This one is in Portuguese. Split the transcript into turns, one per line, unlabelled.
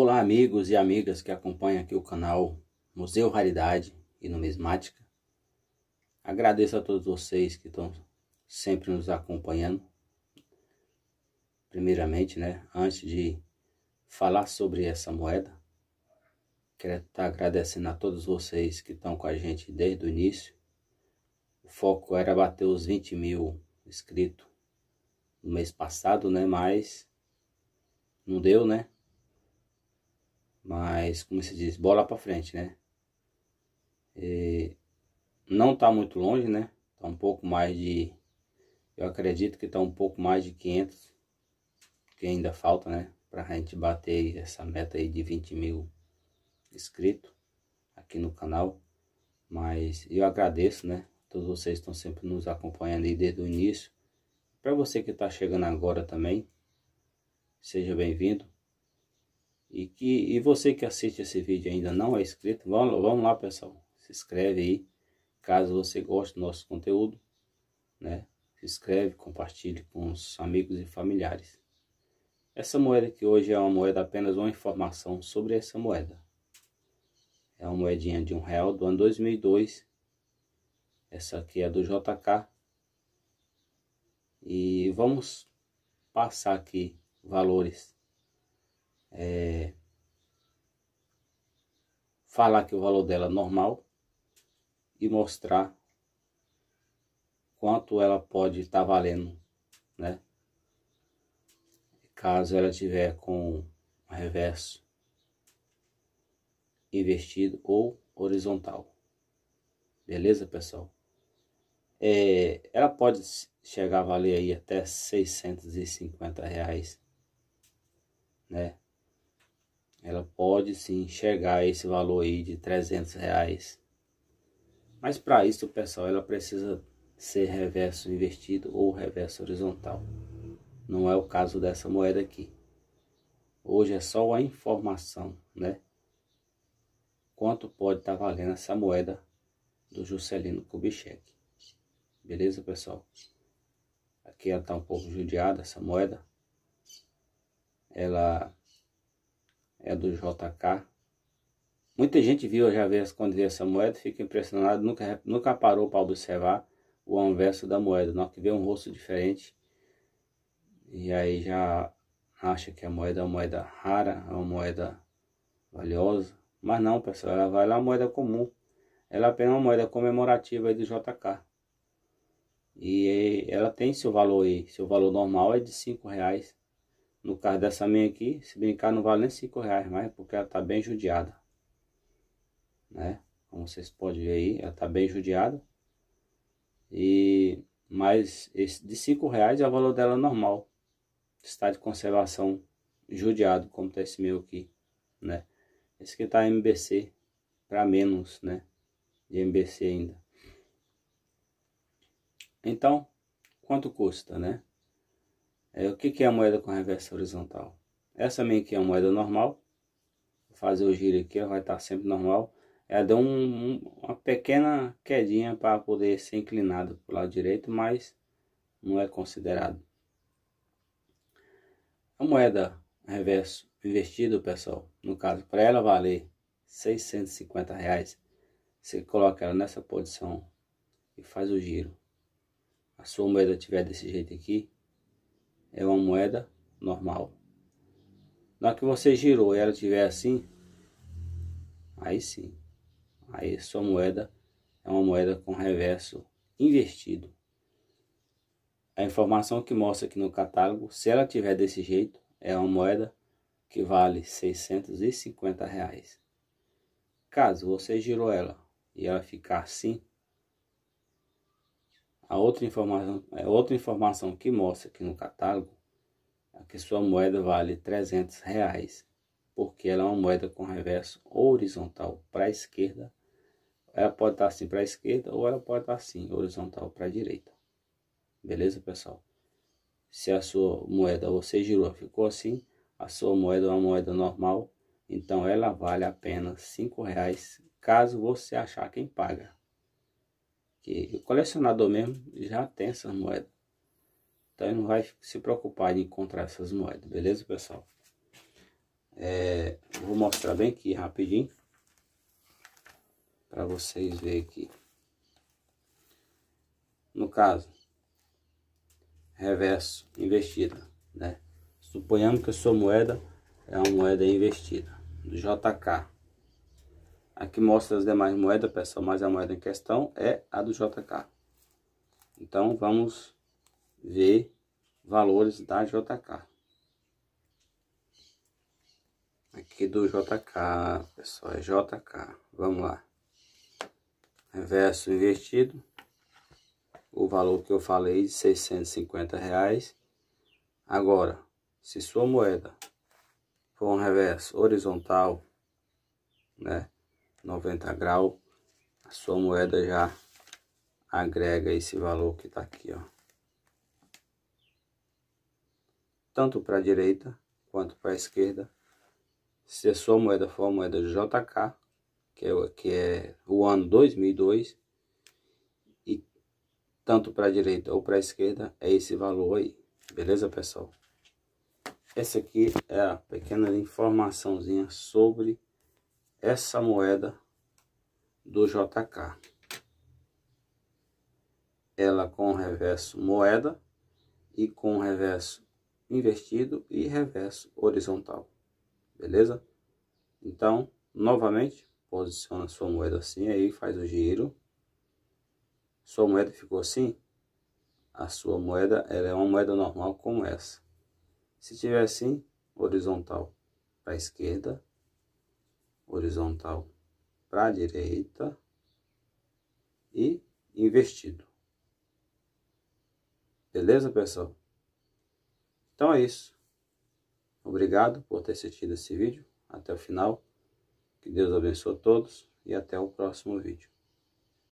Olá amigos e amigas que acompanham aqui o canal Museu Raridade e Numismática. Agradeço a todos vocês que estão sempre nos acompanhando. Primeiramente, né, antes de falar sobre essa moeda, quero estar agradecendo a todos vocês que estão com a gente desde o início. O foco era bater os 20 mil inscritos no mês passado, né, mas não deu, né? Mas, como se diz, bola para frente, né? E não tá muito longe, né? Tá um pouco mais de... Eu acredito que tá um pouco mais de 500. Que ainda falta, né? Pra gente bater essa meta aí de 20 mil inscritos aqui no canal. Mas eu agradeço, né? Todos vocês estão sempre nos acompanhando aí desde o início. Para você que está chegando agora também, seja bem-vindo. E, que, e você que assiste esse vídeo ainda não é inscrito, vamos, vamos lá pessoal, se inscreve aí, caso você goste do nosso conteúdo, né? Se inscreve, compartilhe com os amigos e familiares. Essa moeda que hoje é uma moeda, apenas uma informação sobre essa moeda. É uma moedinha de um real do ano 2002. Essa aqui é do JK. E vamos passar aqui valores é, falar que o valor dela é normal e mostrar quanto ela pode estar tá valendo, né? Caso ela tiver com reverso invertido ou horizontal. Beleza, pessoal? É, ela pode chegar a valer aí até 650 reais, né? Ela pode sim a esse valor aí de 300 reais. Mas para isso, pessoal, ela precisa ser reverso invertido ou reverso horizontal. Não é o caso dessa moeda aqui. Hoje é só a informação, né? Quanto pode estar tá valendo essa moeda do Juscelino Kubitschek. Beleza, pessoal? Aqui ela está um pouco judiada, essa moeda. Ela é do JK. Muita gente viu, já quando vê essa moeda, fica impressionado, nunca, nunca parou para observar o anverso da moeda, não que vê um rosto diferente. E aí já acha que a moeda é uma moeda rara, é uma moeda valiosa. Mas não, pessoal, ela vai lá moeda comum. Ela é apenas uma moeda comemorativa do JK. E ela tem seu valor aí, seu valor normal é de 5 reais. No caso dessa minha aqui, se brincar não vale nem 5 reais mais, porque ela tá bem judiada. Né? Como vocês podem ver aí, ela tá bem judiada. E mas esse de 5 reais é o valor dela normal. Está de conservação judiado, como tá esse meu aqui, né? Esse aqui tá MBC para menos, né? De MBC ainda. Então, quanto custa, né? É, o que, que é a moeda com reversa horizontal? Essa minha aqui é uma moeda normal. Vou fazer o giro aqui, ela vai estar sempre normal. Ela deu um, um, uma pequena quedinha para poder ser inclinada para o lado direito, mas não é considerado. A moeda reverso invertido, pessoal, no caso, para ela valer 650 reais, você coloca ela nessa posição e faz o giro. A sua moeda tiver desse jeito aqui, é uma moeda normal. Na que você girou e ela tiver assim, aí sim, aí sua moeda é uma moeda com reverso invertido. A informação que mostra aqui no catálogo, se ela tiver desse jeito, é uma moeda que vale 650 reais. Caso você girou ela e ela ficar assim, a outra informação, é outra informação que mostra aqui no catálogo é que sua moeda vale 300 reais, porque ela é uma moeda com reverso horizontal para a esquerda. Ela pode estar assim para a esquerda ou ela pode estar assim, horizontal para a direita. Beleza, pessoal? Se a sua moeda você girou, ficou assim, a sua moeda é uma moeda normal, então ela vale apenas 5 reais, caso você achar quem paga que o colecionador mesmo já tem essas moedas. Então ele não vai se preocupar em encontrar essas moedas, beleza pessoal? É, vou mostrar bem aqui rapidinho. Para vocês verem aqui. No caso, reverso investida, né? Suponhamos que a sua moeda é uma moeda investida, do JK. Aqui mostra as demais moedas, pessoal, mas a moeda em questão é a do JK. Então, vamos ver valores da JK. Aqui do JK, pessoal, é JK. Vamos lá. Reverso investido. O valor que eu falei de 650 reais. Agora, se sua moeda for um reverso horizontal, né, 90 graus, a sua moeda já agrega esse valor que está aqui, ó. Tanto para a direita quanto para a esquerda se a sua moeda for a moeda JK, que é, que é o ano 2002, e tanto para a direita ou para a esquerda, é esse valor aí. Beleza, pessoal? Essa aqui é a pequena informaçãozinha sobre essa moeda do JK. Ela com reverso moeda e com reverso invertido e reverso horizontal beleza? Então, novamente, posiciona sua moeda assim, aí faz o giro. Sua moeda ficou assim, a sua moeda ela é uma moeda normal como essa. Se tiver assim, horizontal para a esquerda, horizontal para a direita e invertido. Beleza, pessoal? Então é isso. Obrigado por ter assistido esse vídeo até o final. Que Deus abençoe a todos e até o próximo vídeo.